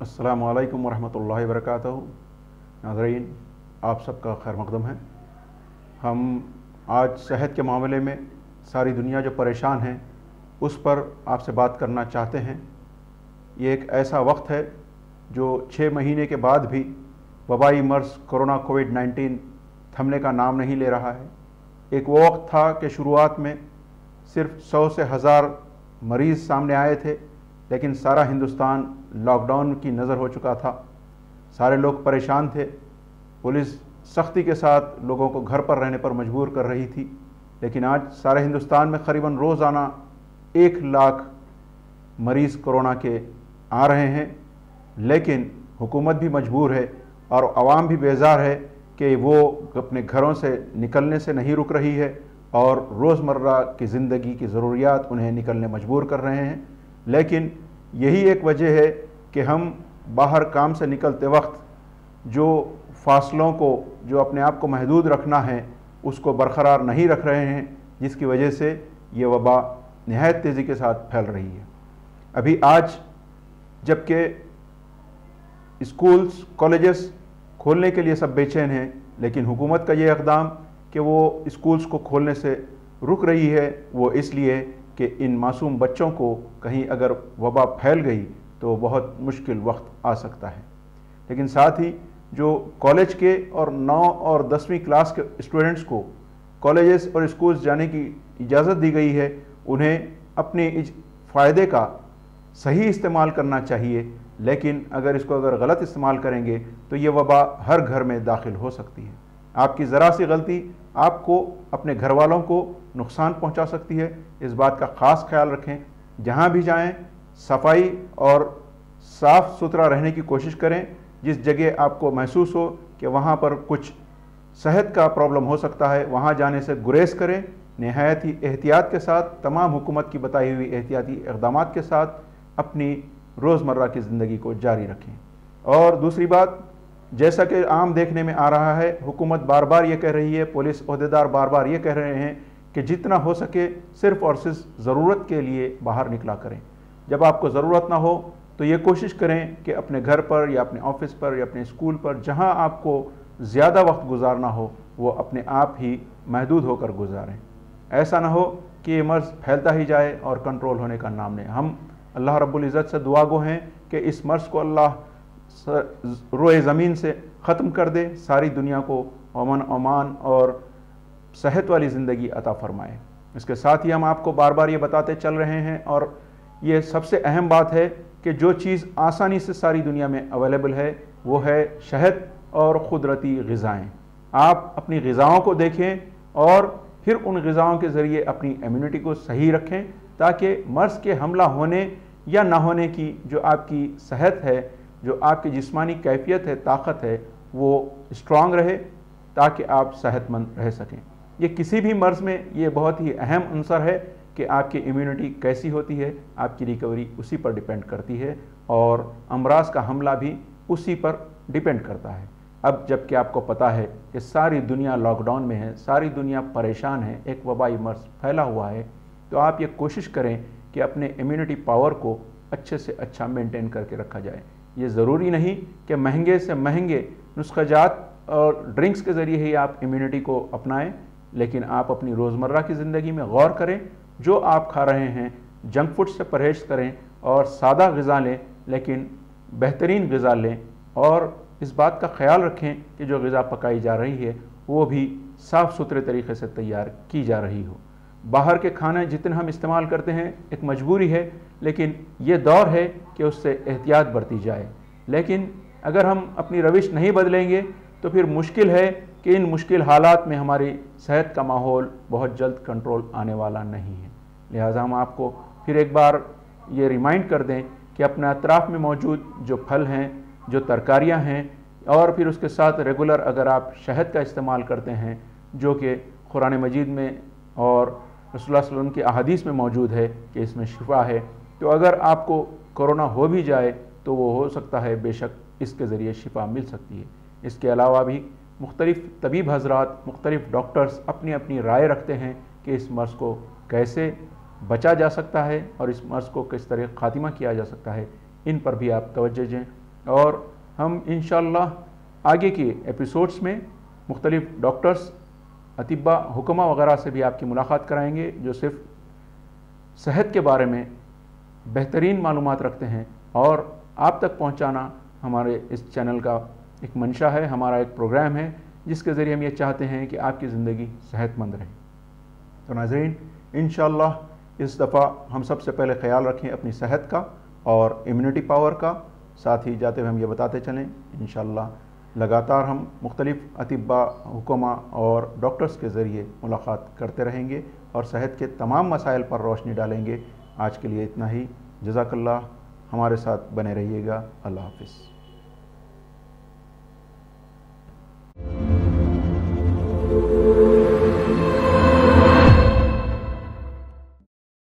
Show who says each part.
Speaker 1: السلام علیکم ورحمۃ اللہ وبرکاتہ۔ ناظرین، آپ سب کا خیر مقدم ہے۔ ہم آج صحت کے معاملے میں ساری دنیا جو پریشان ہیں، اس پر آپ سے بات کرنا چاہتے ہیں۔ یہ ایک ایسا وقت ہے جو چھ مہینے کے بعد بھی وبائی مرض کرونا کووڈ نائنٹین تھمنے کا نام نہیں لے رہا ہے۔ ایک وہ وقت تھا کہ شروعات میں صرف سو سے ہزار مریض سامنے آئے تھے، لیکن سارا ہندوستان لاک ڈاؤن کی نظر ہو چکا تھا۔ سارے لوگ پریشان تھے۔ پولیس سختی کے ساتھ لوگوں کو گھر پر رہنے پر مجبور کر رہی تھی۔ لیکن آج سارے ہندوستان میں قریباً روزانہ ایک لاکھ مریض کرونا کے آ رہے ہیں۔ لیکن حکومت بھی مجبور ہے اور عوام بھی بیزار ہے کہ وہ اپنے گھروں سے نکلنے سے نہیں رک رہی ہے۔ اور روزمرہ کی زندگی کی ضروریات انہیں نکلنے مجبور کر رہے ہیں۔ لیکن یہی ایک وجہ ہے کہ ہم باہر کام سے نکلتے وقت جو فاصلوں کو، جو اپنے آپ کو محدود رکھنا ہے، اس کو برقرار نہیں رکھ رہے ہیں، جس کی وجہ سے یہ وبا نہایت تیزی کے ساتھ پھیل رہی ہے۔ ابھی آج جبکہ اسکولس کالجز کھولنے کے لیے سب بے چین ہیں، لیکن حکومت کا یہ اقدام کہ وہ اسکولس کو کھولنے سے رک رہی ہے، وہ اس لیے کہ ان معصوم بچوں کو کہیں اگر وبا پھیل گئی تو بہت مشکل وقت آ سکتا ہے۔ لیکن ساتھ ہی جو کالج کے اور نو اور دسویں کلاس کے اسٹوڈنٹس کو کالجز اور اسکولز جانے کی اجازت دی گئی ہے، انہیں اپنے فائدے کا صحیح استعمال کرنا چاہیے۔ لیکن اگر اس کو اگر غلط استعمال کریں گے تو یہ وبا ہر گھر میں داخل ہو سکتی ہے۔ آپ کی ذرا سی غلطی آپ کو اپنے گھر والوں کو نقصان پہنچا سکتی ہے۔ اس بات کا خاص خیال رکھیں۔ جہاں بھی جائیں، صفائی اور صاف ستھرا رہنے کی کوشش کریں۔ جس جگہ آپ کو محسوس ہو کہ وہاں پر کچھ صحت کا پرابلم ہو سکتا ہے، وہاں جانے سے گریز کریں۔ نہایت ہی احتیاط کے ساتھ، تمام حکومت کی بتائی ہوئی احتیاطی اقدامات کے ساتھ اپنی روزمرہ کی زندگی کو جاری رکھیں۔ اور دوسری بات جیسا کہ عام دیکھنے میں آ رہا ہے، حکومت بار بار یہ کہہ رہی ہے، پولیس عہدیدار بار بار یہ کہہ رہے ہیں کہ جتنا ہو سکے صرف اور صرف ضرورت کے لیے باہر نکلا کریں۔ جب آپ کو ضرورت نہ ہو تو یہ کوشش کریں کہ اپنے گھر پر یا اپنے آفس پر یا اپنے اسکول پر جہاں آپ کو زیادہ وقت گزارنا ہو، وہ اپنے آپ ہی محدود ہو کر گزاریں۔ ایسا نہ ہو کہ یہ مرض پھیلتا ہی جائے اور کنٹرول ہونے کا نام لیں۔ ہم اللہ رب العزت سے دعا گو ہیں کہ اس مرض کو اللہ روئے زمین سے ختم کر دے، ساری دنیا کو امن، امان اور صحت والی زندگی عطا فرمائے۔ اس کے ساتھ ہی ہم آپ کو بار بار یہ بتاتے چل رہے ہیں اور یہ سب سے اہم بات ہے کہ جو چیز آسانی سے ساری دنیا میں اویلیبل ہے، وہ ہے شہد اور قدرتی غذائیں۔ آپ اپنی غذاؤں کو دیکھیں اور پھر ان غذاؤں کے ذریعے اپنی امیونٹی کو صحیح رکھیں تاکہ مرض کے حملہ ہونے یا نہ ہونے کی جو آپ کی صحت ہے جو آپ کی جسمانی کیفیت ہے، طاقت ہے، وہ اسٹرانگ رہے تاکہ آپ صحت مند رہ سکیں۔ یہ کسی بھی مرض میں یہ بہت ہی اہم عنصر ہے کہ آپ کی امیونٹی کیسی ہوتی ہے، آپ کی ریکوری اسی پر ڈیپینڈ کرتی ہے اور امراض کا حملہ بھی اسی پر ڈیپینڈ کرتا ہے۔ اب جبکہ آپ کو پتا ہے کہ ساری دنیا لاک ڈاؤن میں ہے، ساری دنیا پریشان ہے، ایک وبائی مرض پھیلا ہوا ہے، تو آپ یہ کوشش کریں کہ اپنے امیونٹی پاور کو اچھے سے اچھا مینٹین کر کے رکھا جائے۔ یہ ضروری نہیں کہ مہنگے سے مہنگے نسخہ جات اور ڈرنکس کے ذریعے ہی آپ امیونٹی کو اپنائیں، لیکن آپ اپنی روزمرہ کی زندگی میں غور کریں، جو آپ کھا رہے ہیں، جنک فوڈ سے پرہیز کریں اور سادہ غذا لیں، لیکن بہترین غذا لیں۔ اور اس بات کا خیال رکھیں کہ جو غذا پکائی جا رہی ہے، وہ بھی صاف ستھرے طریقے سے تیار کی جا رہی ہو۔ باہر کے کھانے جتنے ہم استعمال کرتے ہیں، ایک مجبوری ہے، لیکن یہ دور ہے کہ اس سے احتیاط برتی جائے۔ لیکن اگر ہم اپنی روش نہیں بدلیں گے، تو پھر مشکل ہے کہ ان مشکل حالات میں ہماری صحت کا ماحول بہت جلد کنٹرول آنے والا نہیں ہے۔ لہٰذا ہم آپ کو پھر ایک بار یہ ریمائنڈ کر دیں کہ اپنے اطراف میں موجود جو پھل ہیں، جو ترکاریاں ہیں، اور پھر اس کے ساتھ ریگولر اگر آپ شہد کا استعمال کرتے ہیں، جو کہ قرآن مجید میں اور رسول اللہ علیہ وسلم کی احادیث میں موجود ہے کہ اس میں شفا ہے، تو اگر آپ کو کرونا ہو بھی جائے تو وہ ہو سکتا ہے، بے شک اس کے ذریعے شفا مل سکتی ہے۔ اس کے علاوہ بھی مختلف طبیب حضرات، مختلف ڈاکٹرز اپنی اپنی رائے رکھتے ہیں کہ اس مرض کو کیسے بچا جا سکتا ہے اور اس مرض کو کس طرح خاتمہ کیا جا سکتا ہے، ان پر بھی آپ توجہ دیں۔ اور ہم انشاءاللہ آگے کے ایپیسوڈز میں مختلف ڈاکٹرز اطباء حکمہ وغیرہ سے بھی آپ کی ملاقات کرائیں گے جو صرف صحت کے بارے میں بہترین معلومات رکھتے ہیں اور آپ تک پہنچانا ہمارے اس چینل کا ایک منشا ہے، ہمارا ایک پروگرام ہے، جس کے ذریعے ہم یہ چاہتے ہیں کہ آپ کی زندگی صحت مند رہے۔ تو ناظرین، انشاءاللہ اس دفعہ ہم سب سے پہلے خیال رکھیں اپنی صحت کا اور امیونٹی پاور کا، ساتھ ہی جاتے ہوئے ہم یہ بتاتے چلیں، انشاءاللہ لگاتار ہم مختلف اطباء حکمہ اور ڈاکٹرز کے ذریعے ملاقات کرتے رہیں گے اور صحت کے تمام مسائل پر روشنی ڈالیں گے۔ آج کے لیے اتنا ہی۔ جزاک اللہ۔ ہمارے ساتھ بنے رہیے گا۔ اللہ حافظ۔